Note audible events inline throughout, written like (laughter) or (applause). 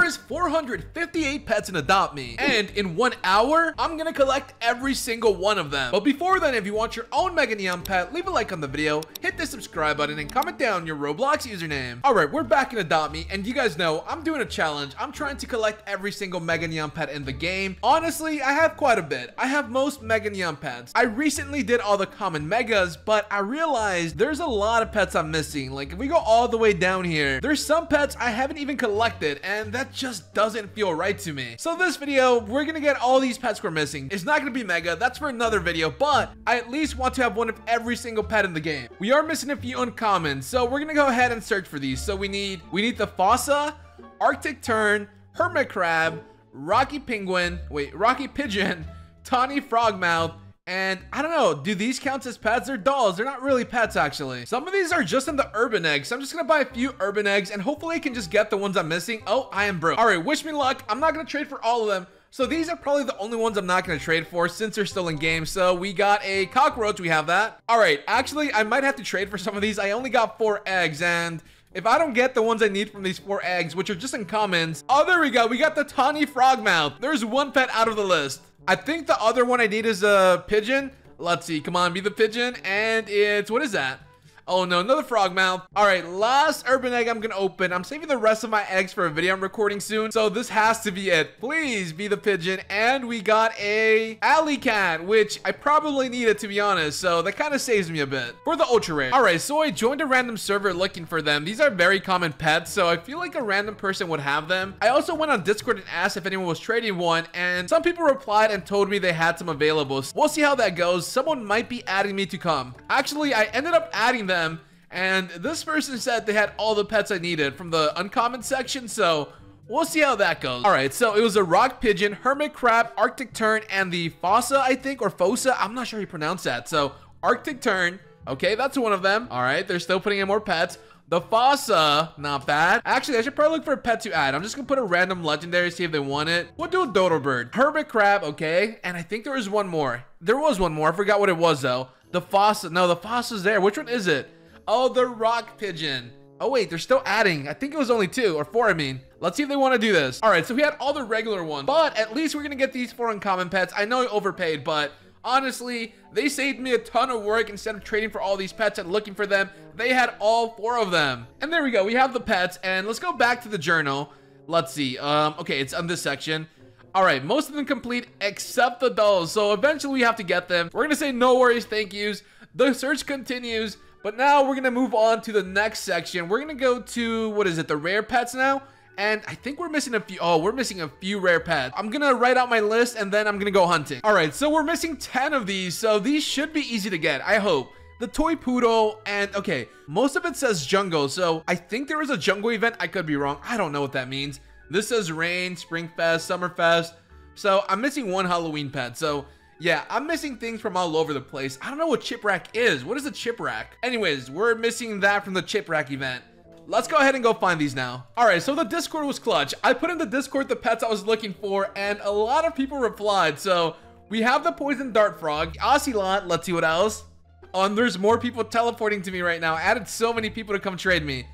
There is 458 pets in Adopt Me, and in one hour, I'm gonna collect every single one of them. But before then, if you want your own Mega Neon pet, leave a like on the video, hit the subscribe button, and comment down your Roblox username. All right, we're back in Adopt Me, and you guys know I'm doing a challenge. I'm trying to collect every single Mega Neon pet in the game. Honestly, I have quite a bit. I have most Mega Neon pets. I recently did all the common Megas, but I realized there's a lot of pets I'm missing. Like, if we go all the way down here, there's some pets I haven't even collected, and that just doesn't feel right to me. So this video, we're gonna get all these pets we're missing. It's not gonna be Mega, that's for another video, but I at least want to have one of every single pet in the game. We are missing a few uncommons, so we're gonna go ahead and search for these. So we need, we need the Fossa, Arctic Tern, Hermit Crab, Rocky Penguin, wait, Rocky Pigeon, Tawny Frogmouth, and I don't know, do these count as pets? They're dolls. They're not really pets, actually. Some of these are just in the urban eggs. So I'm just gonna buy a few urban eggs and hopefully I can just get the ones I'm missing. Oh, I am broke. All right, wish me luck. I'm not gonna trade for all of them. So these are probably the only ones I'm not going to trade for since they're still in game. So we got a cockroach. We have that. All right. Actually, I might have to trade for some of these. I only got four eggs and if I don't get the ones I need from these four eggs, which are just in commons. Oh, there we go. We got the tawny frogmouth. There's one pet out of the list. I think the other one I need is a pigeon. Let's see. Come on, be the pigeon. And it's, what is that? Oh no, another frog mouth. All right, last urban egg I'm gonna open. I'm saving the rest of my eggs for a video I'm recording soon. So this has to be it. Please be the pigeon. And we got a alley cat, which I probably needed to be honest. So that kind of saves me a bit for the ultra rare. All right, so I joined a random server looking for them. These are very common pets, so I feel like a random person would have them. I also went on Discord and asked if anyone was trading one, and some people replied and told me they had some available. So we'll see how that goes. Someone might be adding me to come. Actually, I ended up adding them and this person said they had all the pets I needed from the uncommon section, so we'll see how that goes. All right, so it was a rock pigeon, hermit crab, arctic tern, and the fossa, I think, or fossa. I'm not sure how you pronounce that. So arctic tern, okay, that's one of them. All right, they're still putting in more pets. The Fossa, not bad. Actually, I should probably look for a pet to add. I'm just gonna put a random legendary, see if they want it. We'll do a dodo bird. Hermit crab, okay. And I think there was one more. There was one more. I forgot what it was though. The Fossa, no, the Fossa's there. Which one is it? Oh, the rock pigeon. Oh wait, they're still adding. I think it was only two or four, I mean. Let's see if they want to do this. All right, so we had all the regular ones, but at least we're gonna get these four uncommon pets. I know I overpaid, but honestly, they saved me a ton of work instead of trading for all these pets and looking for them. They had all four of them. And there we go, we have the pets, and let's go back to the journal. Let's see, um, okay, it's on this section. All right, most of them complete except the dolls. So eventually we have to get them. We're gonna say no worries, thank yous. The search continues. But now we're to move on to the next section. We're to go to, what is it, the rare pets now? And I think we're missing a few. Oh, we're missing a few rare pets. I'm to write out my list and then I'm to go hunting. All right, so we're missing 10 of these. So these should be easy to get, I hope. The toy poodle and okay, most of it says jungle. So I think there is a jungle event. I could be wrong. I don't know what that means. This says rain, springfest, summerfest. So I'm missing one Halloween pet. So yeah, I'm missing things from all over the place. I don't know what Chiprack is. What is a Chiprack? Anyways, we're missing that from the Chiprack event. Let's go ahead and go find these now. All right, so the Discord was clutch. I put in the Discord the pets I was looking for, and a lot of people replied. So we have the Poison Dart Frog, Ocelot. Let's see what else. Oh, and there's more people teleporting to me right now. I added so many people to come trade me.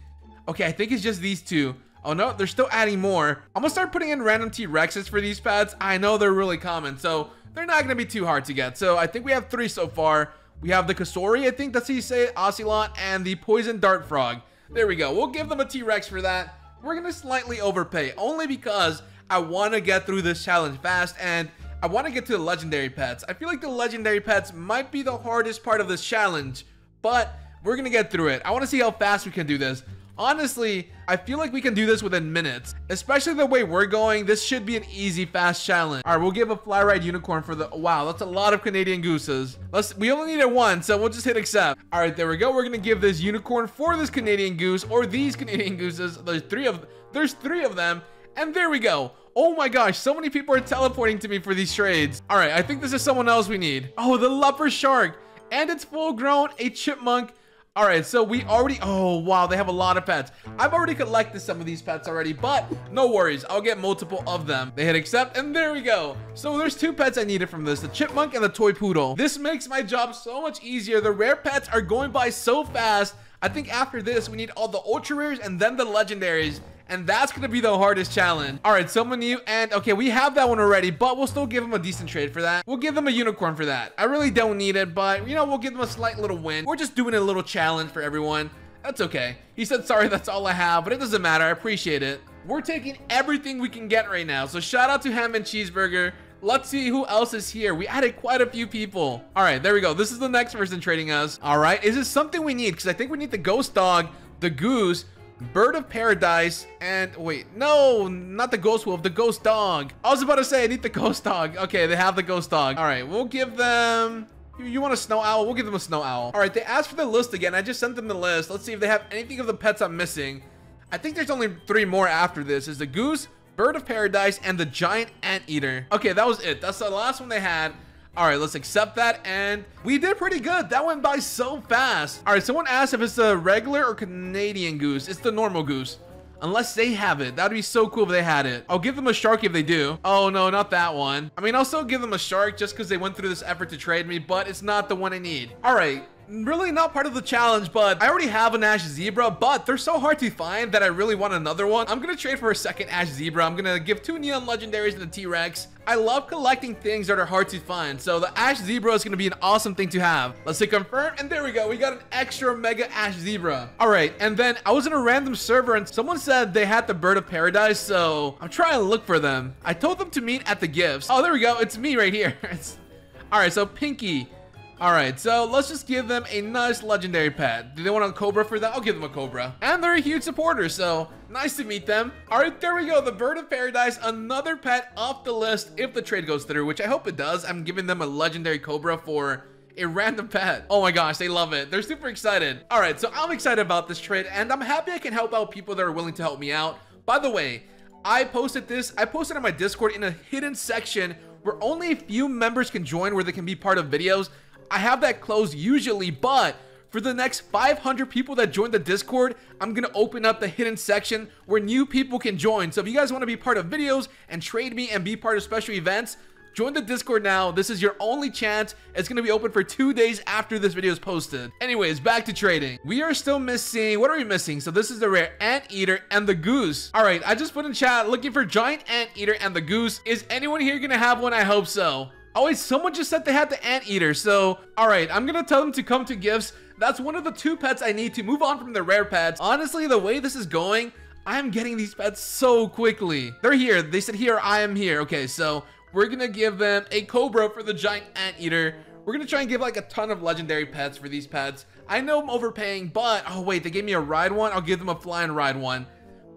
Okay, I think it's just these two. Oh no, they're still adding more. I'm gonna start putting in random T-Rexes for these pets. I know they're really common, so they're not to be too hard to get. So I think we have three so far. We have the Kasori, I think that's how you say it, Ocelot, and the Poison Dart Frog. There we go. We'll give them a T-Rex for that. We're to slightly overpay, only because I want to get through this challenge fast, and I want to get to the legendary pets. I feel like the legendary pets might be the hardest part of this challenge, but we're to get through it. I want to see how fast we can do this. Honestly, I feel like we can do this within minutes. Especially the way we're going, this should be an easy, fast challenge. All right, we'll give a fly ride unicorn for the... Wow, that's a lot of Canadian gooses. Let's. We only needed one, so we'll just hit accept. All right, there we go. We're going to give this unicorn for this Canadian goose or these Canadian gooses. There's three of... There's three of them. And there we go. Oh my gosh, so many people are teleporting to me for these trades. All right, I think this is someone else we need. Oh, the leopard shark. And it's full grown, a chipmunk, all right, so we already, oh, wow, they have a lot of pets. I've already collected some of these pets already, but no worries. I'll get multiple of them. They hit accept, and there we go. So there's two pets I needed from this, the chipmunk and the toy poodle. This makes my job so much easier. The rare pets are going by so fast. I think after this, we need all the ultra rares and then the legendaries. And that's going to be the hardest challenge. All right, someone new. And okay, we have that one already, but we'll still give them a decent trade for that. We'll give them a unicorn for that. I really don't need it, but you know, we'll give them a slight little win. We're just doing a little challenge for everyone. That's okay. He said, sorry, that's all I have, but it doesn't matter. I appreciate it. We're taking everything we can get right now. So shout out to Ham and Cheeseburger. Let's see who else is here. We added quite a few people. All right, there we go. This is the next person trading us. All right, is this something we need? Because I think we need the ghost dog, the goose, bird of paradise, and wait, no, not the ghost wolf, the ghost dog. I was about to say I need the (laughs) ghost dog. Okay, they have the ghost dog. All right, we'll give them you want a snow owl? We'll give them a snow owl. All right, they asked for the list again. I just sent them the list. Let's see if they have anything of the pets I'm missing. I think there's only three more after this. Is the goose, bird of paradise, and the giant anteater. Okay, that was it. That's the last one they had. All right, let's accept that. And we did pretty good. That went by so fast. All right, someone asked if it's the regular or Canadian goose. It's the normal goose. Unless they have it. That'd be so cool if they had it. I'll give them a shark if they do. Oh, no, not that one. I mean, I'll still give them a shark just because they went through this effort to trade me, but it's not the one I need. All right really not part of the challenge, but I already have an Ash Zebra, but they're so hard to find that I really want another one. I'm gonna trade for a second Ash Zebra. I'm gonna give two Neon Legendaries and a T-Rex. I love collecting things that are hard to find, so the Ash Zebra is gonna be an awesome thing to have. Let's hit confirm, and there we go. We got an extra Mega Ash Zebra. All right, and then I was in a random server, and someone said they had the Bird of Paradise, so I'm trying to look for them. I told them to meet at the gifts. Oh, there we go. It's me right here. (laughs) All right, so Pinky, Alright, so let's just give them a nice legendary pet. Do they want a Cobra for that? I'll give them a Cobra. And they're a huge supporter, so nice to meet them. Alright, there we go. The Bird of Paradise, another pet off the list if the trade goes through, which I hope it does. I'm giving them a legendary Cobra for a random pet. Oh my gosh, they love it. They're super excited. All right, so I'm excited about this trade and I'm happy I can help out people that are willing to help me out. By the way, I posted this, I posted on my Discord in a hidden section where only a few members can join where they can be part of videos. I have that closed usually, but for the next 500 people that join the Discord, I'm going to open up the hidden section where new people can join. So if you guys want to be part of videos and trade me and be part of special events, Join the Discord now. This is your only chance. It's going to be open for two days after this video is posted. Anyways, back to trading. We are still missing, what are we missing? So this is the rare anteater and the goose. All right, I just put in chat looking for giant anteater and the goose. Is anyone here going to have one? I hope so. Oh wait, someone just said they had the anteater. So, all right, I'm gonna tell them to come to gifts. That's one of the two pets I need to move on from the rare pets. Honestly, the way this is going, I am getting these pets so quickly. They're here. They said here, I am here. Okay, so we're gonna give them a Cobra for the giant anteater. We're gonna try and give like a ton of legendary pets for these pets. I know I'm overpaying, but oh wait, they gave me a ride one. I'll give them a fly and ride one.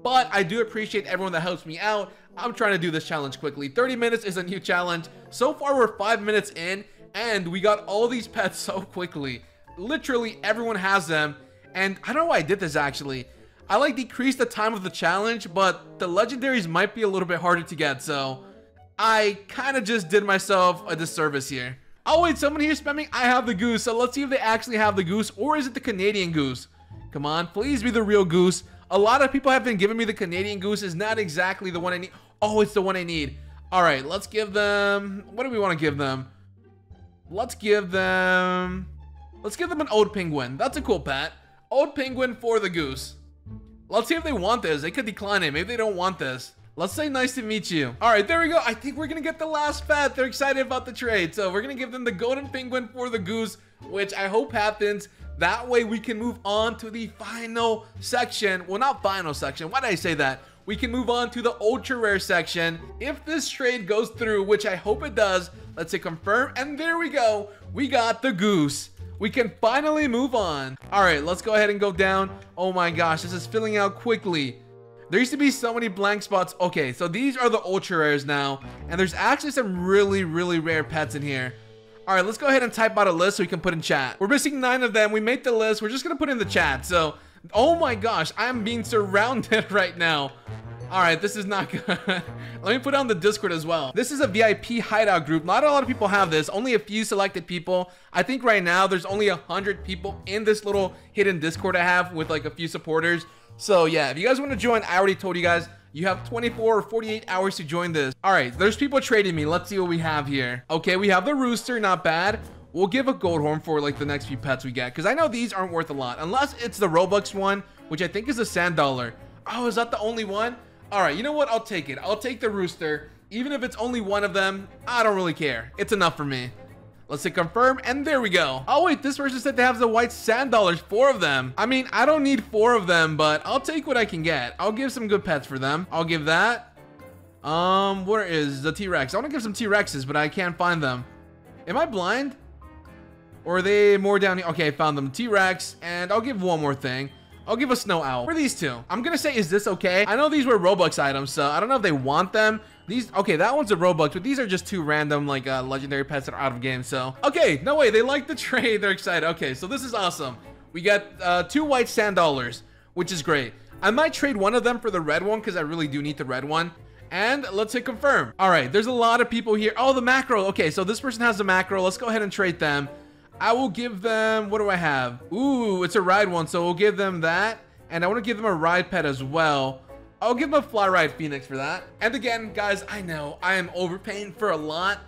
But I do appreciate everyone that helps me out. I'm trying to do this challenge quickly. 30 minutes is a new challenge. So far, we're five minutes in, and we got all these (laughs) pets so quickly. Literally, everyone has them. And I don't know why I did this, actually. I like decreased the time of the challenge, but the legendaries might be a little bit harder to get, so I kind of just did myself a disservice here. Oh wait, someone here spamming, I have the goose, so let's see if they actually have the goose, or is it the Canadian goose? Come on, please be the real goose. A lot of people have been giving me the Canadian Goose. is not exactly the one I need. Oh, it's the one I need. All right, let's give them... What do we want to give them? Let's give them... Let's give them an old penguin. That's a cool pet. Old penguin for the goose. Let's see if they want this. They could decline it. Maybe they don't want this. Let's say nice to meet you. All right, there we go. I think we're going to get the last pet. They're excited about the trade. So we're going to give them the golden penguin for the goose, which I hope happens. That way we can move on to the final section. Well, not final section. Why did I say that? We can move on to the ultra rare section. If this trade goes through, which I hope it does, let's hit confirm. And there we go. We got the goose. We can finally move on. All right, let's go ahead and go down. Oh my gosh, this is filling out quickly. There used to be so many blank spots. Okay, so these are the ultra rares now. And there's actually some really, really rare pets in here. All right, let's go ahead and type out a list so we can put in chat. We're missing nine of them. We made the list. We're just going to put in the chat. So, oh my gosh, I'm being surrounded (laughs) right now. All right, this is not good. (laughs) Let me put on the Discord as well. This is a VIP hideout group. Not a lot of people have this. Only a few selected people. I think right now there's only a 100 people in this little hidden Discord I have with like a few supporters. So yeah, if you guys want to join, I already told you guys, you have 24 or 48 hours to join this. All right, there's people trading me. Let's see what we have here. Okay, we have the rooster, not bad. We'll give a gold horn for like the next few pets we get because I know these aren't worth a lot unless it's the Robux one, which I think is a sand dollar. Oh, is that the only one? All right, you know what? I'll take it. I'll take the rooster. Even if it's only one of them, I don't really care. It's enough for me. Let's hit confirm, and there we go. Oh wait, this person said they have the white sand dollars, four of them. I mean, I don't need four of them, but I'll take what I can get. I'll give some good pets for them. I'll give that. Um, where is the T-Rex? I want to give some T-Rexes, but I can't find them. Am I blind? Or are they more down here? Okay, I found them. T-Rex, and I'll give one more thing. I'll give a snow owl. For these two, I'm gonna say, is this okay? I know these were Robux items, so I don't know if they want them. These, okay, that one's a Robux, but these are just two random, like, uh, legendary pets that are out of game, so. Okay, no way, they like the (laughs) trade, they're excited. Okay, so this is awesome. We got uh, two white sand dollars, which is great. I might trade one of them for the red one, because I really do need the red one. And let's hit confirm. All right, there's a lot of people here. Oh, the macro. Okay, so this person has the macro. Let's go ahead and trade them. I will give them, what do I have? Ooh, it's a ride one, so we'll give them that. And I want to give them a ride pet as well. I'll give them a fly ride phoenix for that. And again, guys, I know I am overpaying for a lot.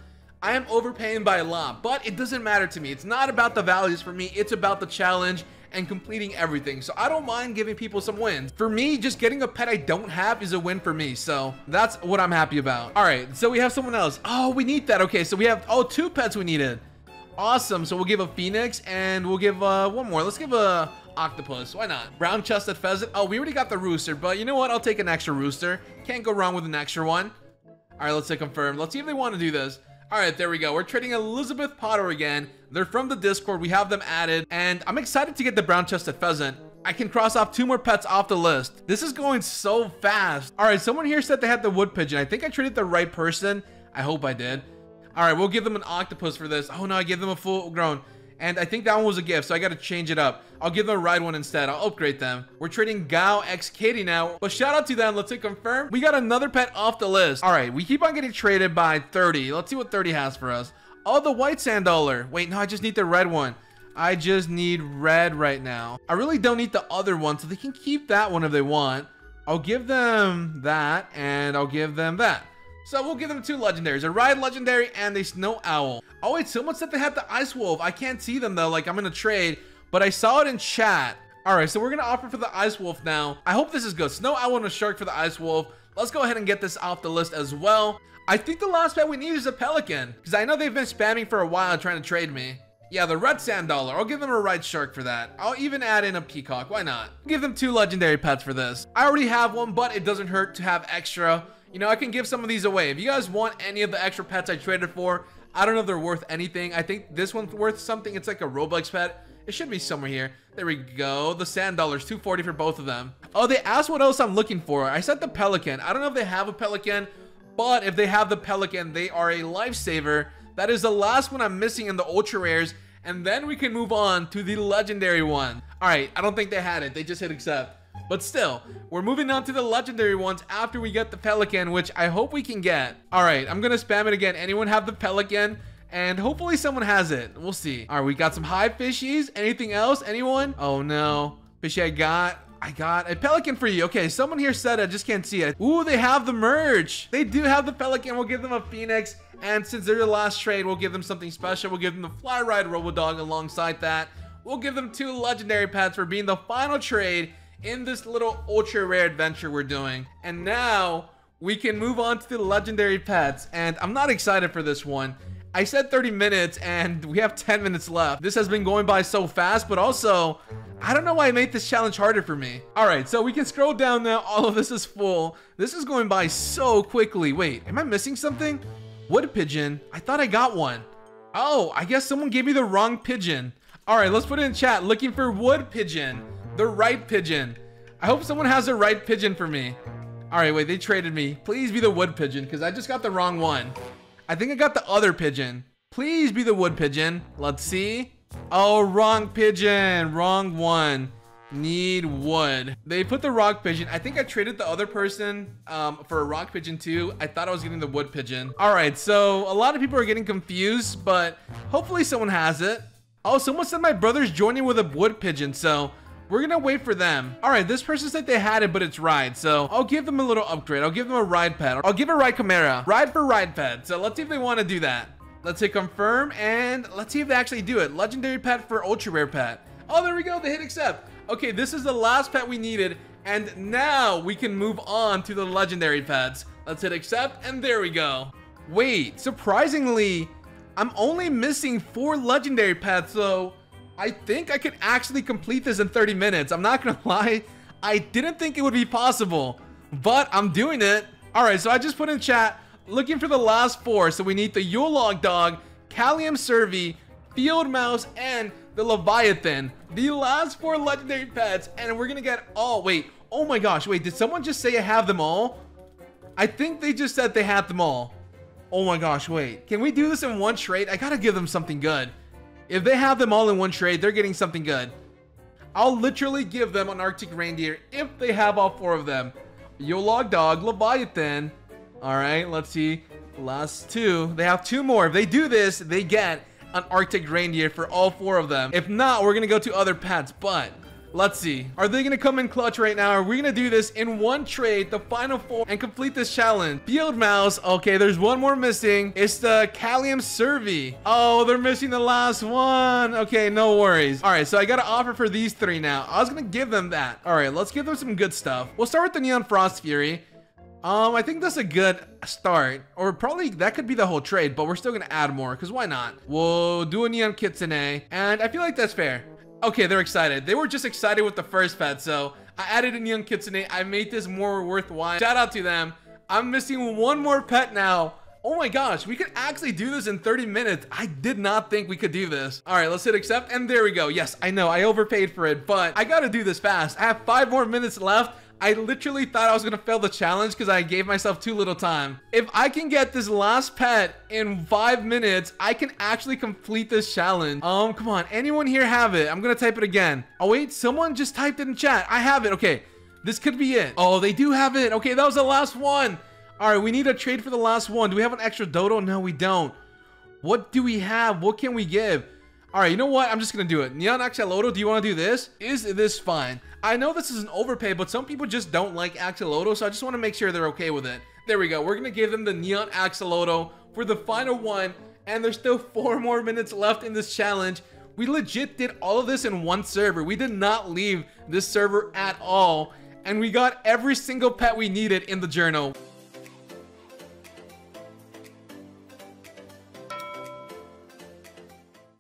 I am overpaying by a lot, but it doesn't matter to me. It's not about the values for me. It's about the challenge and completing everything. So I don't mind giving people some wins. For me, just getting a pet I don't have is a win for me. So that's what I'm happy about. All right, so we have someone else. Oh, we need that. Okay, so we have, oh, two pets we needed. Awesome. So we'll give a phoenix and we'll give uh, one more. Let's give a octopus. Why not? Brown chested pheasant. Oh, we already got the rooster, but you know what? I'll take an extra rooster. Can't go wrong with an extra one. All right, let's say confirm. Let's see if they want to do this. All right, there we go. We're trading Elizabeth Potter again. They're from the Discord. We have them added, and I'm excited to get the brown chested pheasant. I can cross off two more pets off the list. This is going so fast. All right, someone here said they had the wood pigeon. I think I traded the right person. I hope I did. All right, we'll give them an octopus for this. Oh no, I gave them a full grown. And I think that one was a gift, so I gotta change it up. I'll give them a ride one instead. I'll upgrade them. We're trading Gao X Katie now. But shout out to them. Let's hit confirm. We got another pet off the list. All right, we keep on getting traded by 30. Let's see what 30 has for us. Oh, the white sand dollar. Wait, no, I just need the red one. I just need red right now. I really don't need the other one, so they can keep that one if they want. I'll give them that, and I'll give them that. So we'll give them two legendaries, a ride legendary and a snow owl. Oh wait, someone said they had the ice wolf. I can't see them though, like I'm gonna trade, but I saw it in chat. All right, so we're gonna offer for the ice wolf now. I hope this is good. Snow owl and a shark for the ice wolf. Let's go ahead and get this off the list as well. I think the last pet we need is a pelican because I know they've been spamming for a while trying to trade me. Yeah, the red sand dollar. I'll give them a red shark for that. I'll even add in a peacock. Why not? Give them two legendary pets for this. I already have one, but it doesn't hurt to have extra. You know, I can give some of these away. If you guys want any of the extra pets I traded for, I don't know if they're worth anything. I think this one's worth something. It's like a Robux pet. It should be somewhere here. There we go. The sand dollars, 240 for both of them. Oh, they asked what else I'm looking for. I said the pelican. I don't know if they have a pelican, but if they have the pelican, they are a lifesaver. That is the last one I'm missing in the ultra rares. And then we can move on to the legendary one. All right, I don't think they had it. They just hit accept. But still, we're moving on to the legendary ones after we get the Pelican, which I hope we can get. All right, I'm to spam it again. Anyone have the Pelican? And hopefully someone has it. We'll see. All right, we got some high fishies. Anything else? Anyone? Oh, no. Fishy, I got... I got a pelican for you. Okay, someone here said I just can't see it. Ooh, they have the merch. They do have the pelican. We'll give them a phoenix. And since they're the last trade, we'll give them something special. We'll give them the fly ride Robodog alongside that. We'll give them two legendary pets for being the final trade in this little ultra rare adventure we're doing. And now we can move on to the legendary pets. And I'm not excited for this one. I said 30 minutes and we have 10 minutes left. This has been going by so fast, but also, I don't know why I made this challenge harder for me. All right, so we can scroll down now. All of this is full. This is going by so quickly. Wait, am I missing something? Wood pigeon? I thought I got one. Oh, I guess someone gave me the wrong pigeon. All right, let's put it in chat. Looking for wood pigeon. The right pigeon. I hope someone has a right pigeon for me. All right, wait, they traded me. Please be the wood pigeon because I just got the wrong one. I think I got the other pigeon. Please be the wood pigeon. Let's see. Oh, wrong pigeon. Wrong one. Need wood. They put the rock pigeon. I think I traded the other person um, for a rock pigeon too. I thought I was getting the wood pigeon. All right, so a lot of people are getting confused, but hopefully someone has it. Oh, someone said my brother's joining with a wood pigeon, so we're gonna wait for them. All right, this person said they had it, but it's ride. So I'll give them a little upgrade. I'll give them a ride pet. I'll give a ride Chimera. Ride for ride pet. So let's see if they want to do that. Let's hit confirm and let's see if they actually do it. Legendary pet for ultra rare pet. Oh, there we go. They hit accept. Okay, this is the last pet we needed And now we can move on to the legendary pets. Let's hit accept, and there we go. Wait, surprisingly, I'm only missing four legendary pets, so I think I could actually complete this in 30 minutes. I'm not gonna (laughs) lie, I didn't think it would be possible, but I'm doing it. All right, so I just put in chat, looking for the last four. So we need the Yule Log Dog, Caelum Cervi, Field Mouse, and the Leviathan. The last four legendary pets, and we're gonna get all, wait, oh my gosh, wait, did someone just say I have them all? I think they just said they had them all. Oh my gosh, wait. Can we do this in one trade? I gotta give them something good. If they have them all in one trade, they're getting something good. I'll literally give them an Arctic Reindeer if they have all four of them. Yule Log Dog, Leviathan. Alright, let's see. Last two. They have two more. If they do this, they get an Arctic Reindeer for all four of them. If not, we're gonna go to other pets, but Let's see. Are they going to come in clutch right now? Are we going to do this in one trade, the final four, and complete this challenge? Field Mouse. Okay, there's one more missing. It's the Caelum Cervi. Oh, they're missing the last one. Okay, no worries. All right, so I got an offer for these three now. I was going to give them that. All right, let's give them some good stuff. We'll start with the Neon Frost Fury. Um, I think that's a good start. Or probably that could be the whole trade, but we're still gonna add more, because why not? We'll do a Neon Kitsune, and I feel like that's fair. Okay, they're excited. They were just excited with the first pet, so I added in young kitsune. I made this more worthwhile. Shout out to them. I'm missing one more pet now. Oh my gosh, we could actually do this in 30 minutes. I did not think we could do this. All right, let's hit accept, and there we go. Yes, I know, I overpaid for it, but I gotta do this fast. I have five more minutes left. I literally thought I was gonna fail the challenge because I gave myself too little time. If I can get this last pet in five minutes, I can actually complete this challenge. Um, come on, anyone here have it? I'm gonna type it again. Oh wait, someone just typed it in chat. I have it, okay. This could be it. Oh, they do have it. Okay, that was the last one. All right, we need a trade for the last one. Do we have an extra dodo? No, we don't. What do we have? What can we give? All right, you know what? I'm just gonna do it. Neon Axolotl, do you want to do this? Is this fine? I know this is an overpay, but some people just don't like Axolotl, so I just want to make sure they're okay with it. There we go. We're gonna give them the Neon Axolotl for the final one, and there's still (laughs) four more minutes left in this challenge. We legit did all of this in one server. We did not leave this server at all, and we got every single pet we needed in the journal.